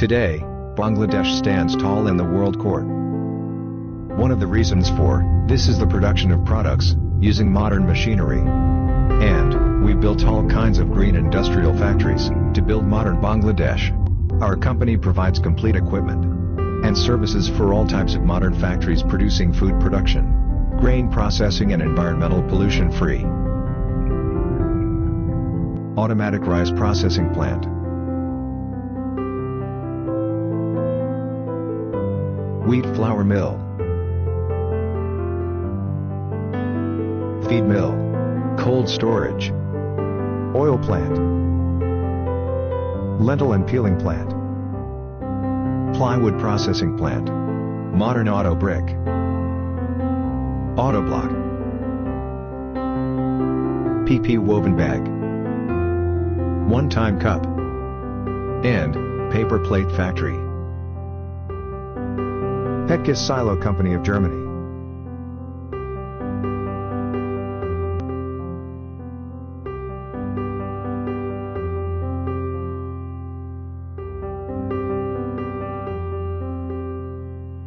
Today, Bangladesh stands tall in the world court. One of the reasons for this is the production of products using modern machinery. And we built all kinds of green industrial factories to build modern Bangladesh. Our company provides complete equipment and services for all types of modern factories producing food production, grain processing and environmental pollution free. Automatic rice processing plant. Wheat flour mill. Feed mill. Cold storage. Oil plant. Lentil and peeling plant. Plywood processing plant. Modern auto brick. Auto block. PP woven bag. One-time cup. And paper plate factory. Petkus Silo Company of Germany.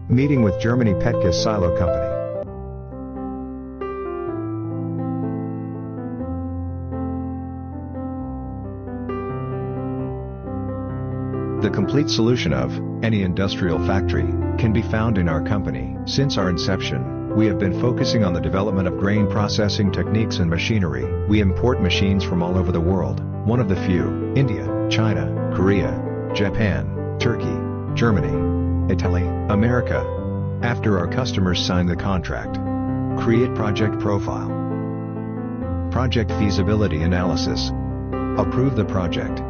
Meeting with Germany Petkus Silo Company. The complete solution of any industrial factory can be found in our company. Since our inception, we have been focusing on the development of grain processing techniques and machinery. We import machines from all over the world, one of the few, India, China, Korea, Japan, Turkey, Germany, Italy, America. After our customers sign the contract, create project profile, project feasibility analysis, approve the project,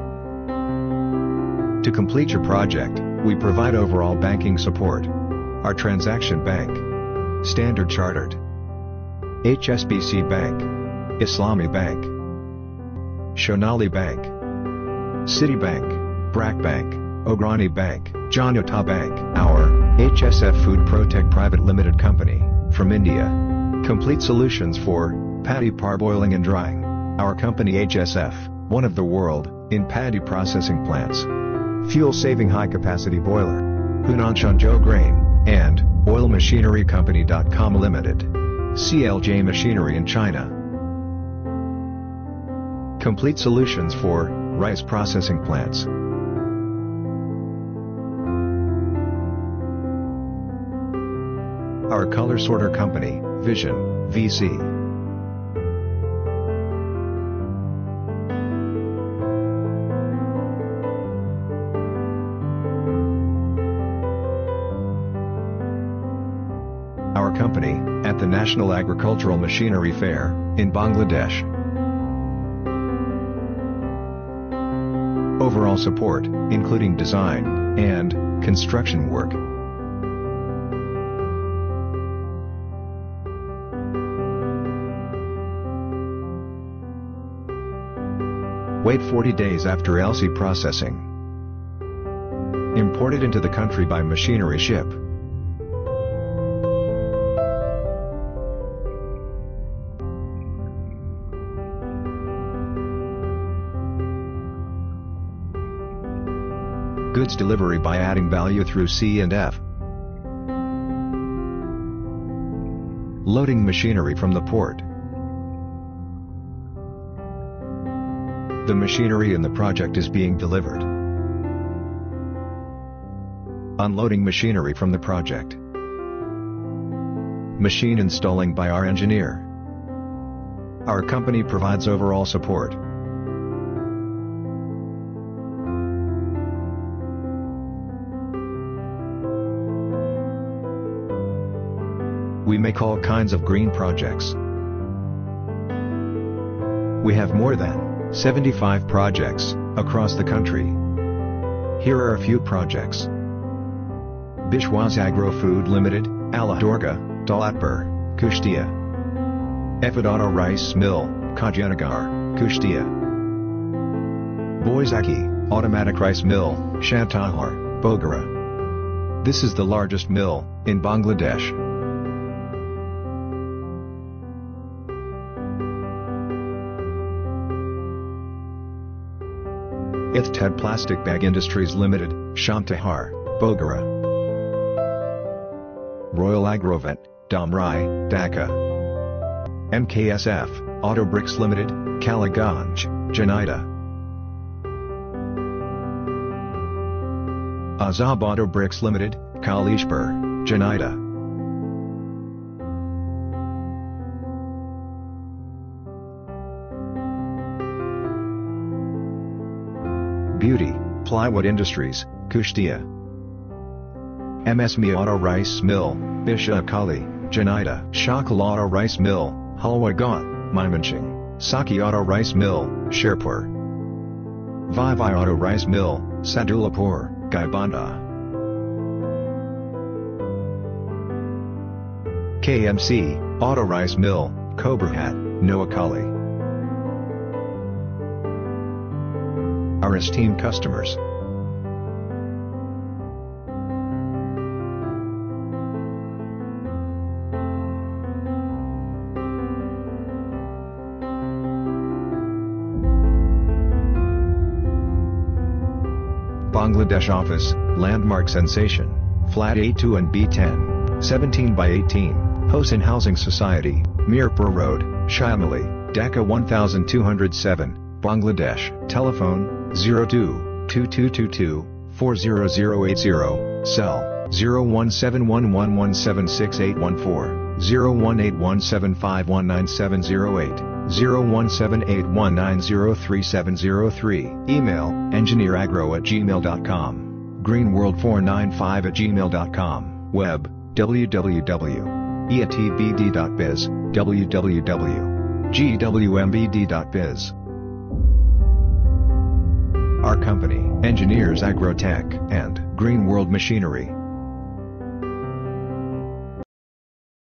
to complete your project, we provide overall banking support. Our transaction bank. Standard Chartered. HSBC Bank. Islami Bank. Sonali Bank. Citibank. BRAC Bank. Agrani Bank. Janata Bank. Our HSF Food Protect Private Limited Company, from India. Complete solutions for paddy parboiling and drying. Our company HSF, one of the world, in paddy processing plants. Fuel-saving high-capacity boiler. Hunan Shenzhou Grain, and Oil Machinery Company.com Limited. CLJ Machinery in China. Complete solutions for rice processing plants. Our color sorter company, Vision, VC. Our company, at the National Agricultural Machinery Fair, in Bangladesh. Overall support, including design, and, construction work. Wait 40 days after LC processing. Imported into the country by machinery ship. Goods delivery by adding value through C and F. Loading machinery from the port. The machinery in the project is being delivered. Unloading machinery from the project. Machine installing by our engineer. Our company provides overall support. We make all kinds of green projects. We have more than 75 projects across the country. Here are a few projects. Bishwas Agro Food Limited, Aladurga, Daulatpur, Kushtia. Efidano Rice Mill, Khajanagar, Kushtia. Boisaki, Automatic Rice Mill, Shantahar, Bogara. This is the largest mill in Bangladesh. Ithed Plastic Bag Industries Limited, Shantahar, Bogara. Royal Agrovet, Dhamrai, Dhaka. MKSF, Auto Bricks Limited, Kaliganj, Janita. Azab Auto Bricks Limited, Kalishpur, Janita. Beauty, Plywood Industries, Kushtia. MSME Auto Rice Mill, Bisha Akali, Janita. Shakal Rice Mill, Haluaghat, Mymensingh. Saki Auto Rice Mill, Sherpur. Vivai Auto Rice Mill, Sadullapur, Gaibandha. KMC, Auto Rice Mill, Cobrahat, Noakhali. Our esteemed customers. Bangladesh office, landmark sensation, flat A2 and B10, 17 by 18, Hossain Housing Society, Mirpur Road, Shyamali, Dhaka 1207, Bangladesh, telephone, 02 2222 40080, cell 017111768814, 018175197008. 017819033703, email, engineeragro at gmail.com, greenworld495 at gmail.com, web, www.eatbd.biz, www.gwmbd.biz. Our company, Engineers Agrotech, and Green World Machinery,